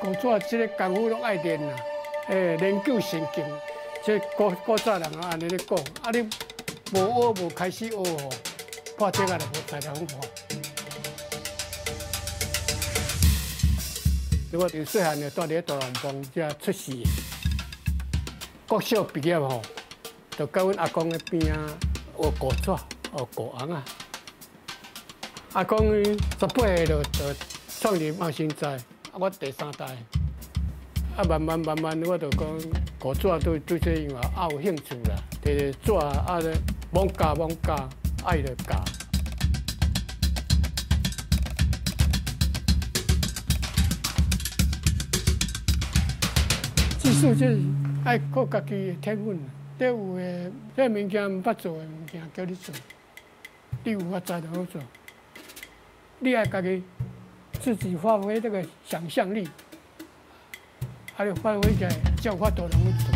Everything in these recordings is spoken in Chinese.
古早即个功夫拢爱练啦，诶，练就神经。即古古早人啊，安尼咧讲，啊你无学无开始学哦，破这个就无才能破。如果从细汉就住伫大龙帮遮出世，国小毕业吼，就到阮阿公那边啊学古纸，学古红啊。阿公十八岁就就创立茂兴斋，我第三代。啊，慢慢慢慢，我就讲古纸对对这样啊有兴趣啦，摕着纸啊咧，猛教猛教，爱就教。技术就是爱靠家己的天分，你有诶，这物件毋捌做诶物件叫你做，你有法才就好做。你爱家己自己发挥这个想象力，还有发挥起来，叫法都容易做。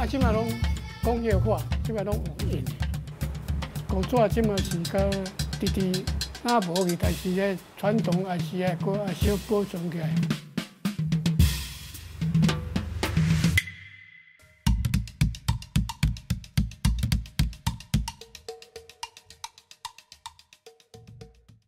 啊，即马拢工业化，即马拢有印。古早即马是个滴滴，那无去，但是咧传统还是爱搁啊小保存起来。